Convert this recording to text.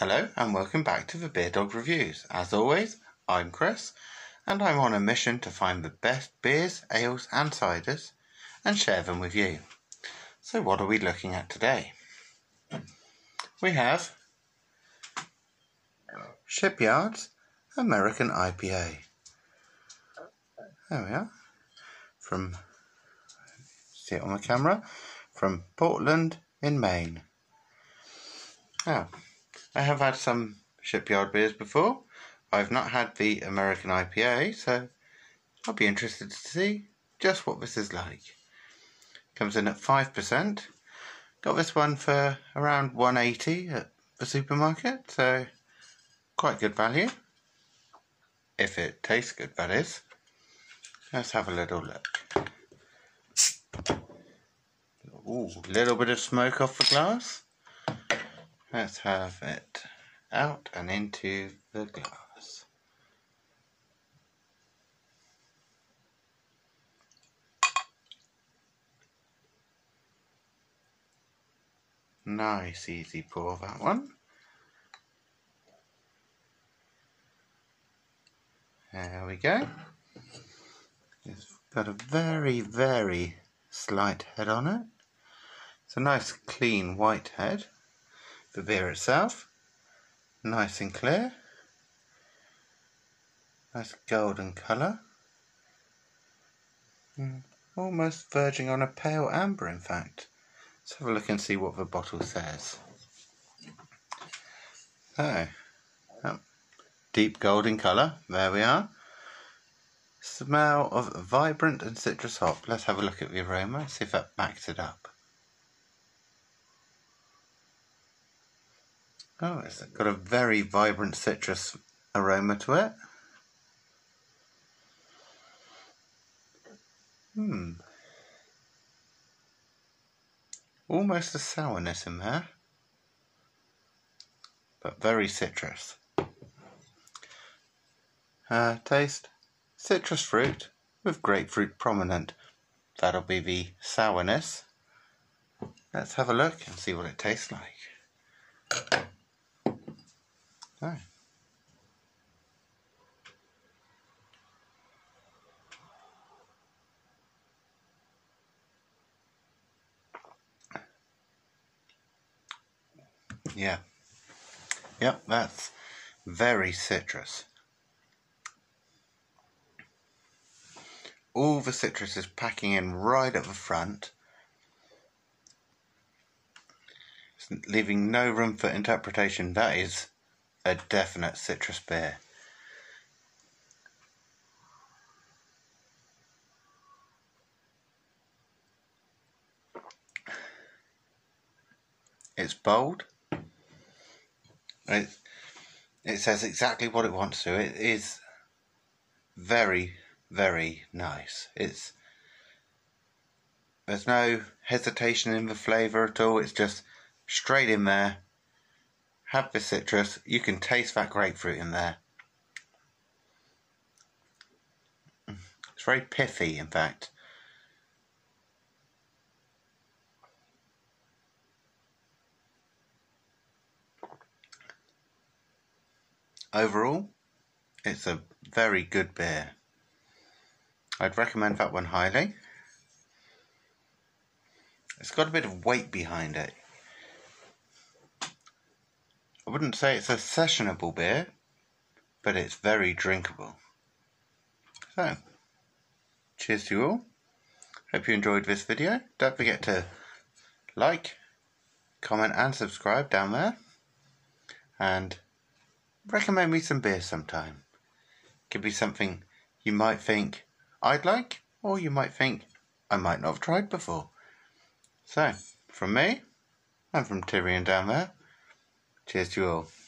Hello and welcome back to the Beer Dog Reviews. As always, I'm Chris and I'm on a mission to find the best beers, ales and ciders and share them with you. So what are we looking at today? We have Shipyard's American IPA. There we are. From see it on the camera from Portland in Maine. Now, I have had some shipyard beers before. I've not had the American IPA, so I'll be interested to see just what this is like. Comes in at 5%. Got this one for around 180 at the supermarket, so quite good value. If it tastes good, that is. Let's have a little look. Ooh, little bit of smoke off the glass. Let's have it out and into the glass. Nice easy pour that one. There we go. It's got a very, very slight head on it. It's a nice clean white head the beer itself. Nice and clear. Nice golden colour. Mm, almost verging on a pale amber, in fact. Let's have a look and see what the bottle says. So, oh, deep golden colour. There we are. Smell of vibrant and citrus hop. Let's have a look at the aroma, see if that backs it up. Oh, it's got a very vibrant citrus aroma to it. Hmm. Almost a sourness in there, but very citrus. Uh, taste citrus fruit with grapefruit prominent. That'll be the sourness. Let's have a look and see what it tastes like. Okay. Yeah. Yep, that's very citrus. All the citrus is packing in right at the front, leaving no room for interpretation. That is a definite citrus beer. It's bold. It, it says exactly what it wants to. It is very, very nice. It's there's no hesitation in the flavour at all. It's just straight in there have the citrus. You can taste that grapefruit in there. It's very pithy, in fact. Overall, it's a very good beer. I'd recommend that one highly. It's got a bit of weight behind it. I wouldn't say it's a sessionable beer, but it's very drinkable. So, cheers to you all. Hope you enjoyed this video. Don't forget to like, comment and subscribe down there. And recommend me some beer sometime. Could be something you might think I'd like, or you might think I might not have tried before. So, from me, and from Tyrion down there, Cheers to you all.